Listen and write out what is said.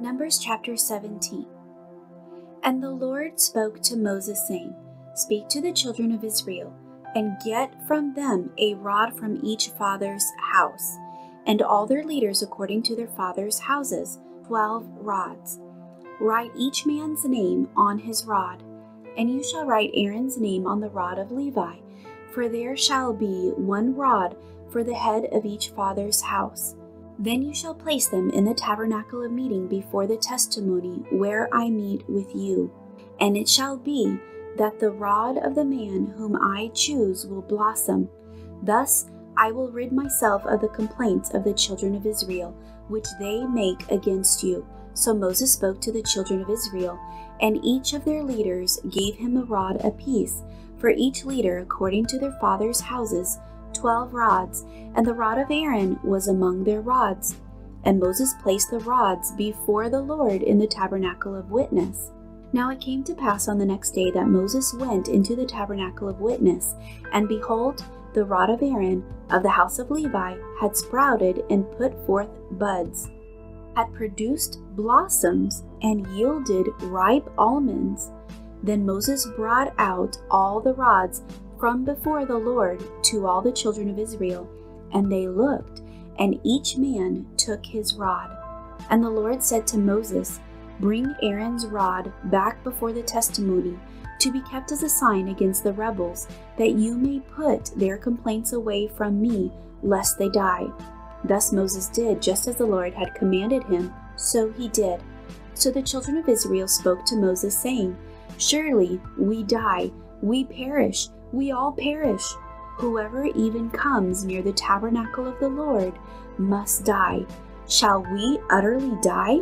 Numbers chapter 17. And the Lord spoke to Moses, saying, Speak to the children of Israel, and get from them a rod from each father's house, and all their leaders according to their father's houses, twelve rods. Write each man's name on his rod, and you shall write Aaron's name on the rod of Levi, for there shall be one rod for the head of each father's house. Then you shall place them in the tabernacle of meeting before the testimony where I meet with you. And it shall be that the rod of the man whom I choose will blossom. Thus I will rid myself of the complaints of the children of Israel, which they make against you. So Moses spoke to the children of Israel, and each of their leaders gave him a rod apiece, for each leader according to their fathers' houses twelve rods, and the rod of Aaron was among their rods. And Moses placed the rods before the Lord in the tabernacle of witness. Now it came to pass on the next day that Moses went into the tabernacle of witness, and behold, the rod of Aaron of the house of Levi had sprouted and put forth buds, had produced blossoms, and yielded ripe almonds. Then Moses brought out all the rods from before the Lord to all the children of Israel. And they looked, and each man took his rod. And the Lord said to Moses, Bring Aaron's rod back before the testimony, to be kept as a sign against the rebels, that you may put their complaints away from me, lest they die. Thus Moses did just as the Lord had commanded him, so he did. So the children of Israel spoke to Moses, saying, Surely we die, we perish we all perish. Whoever even comes near the tabernacle of the Lord must die. Shall we utterly die?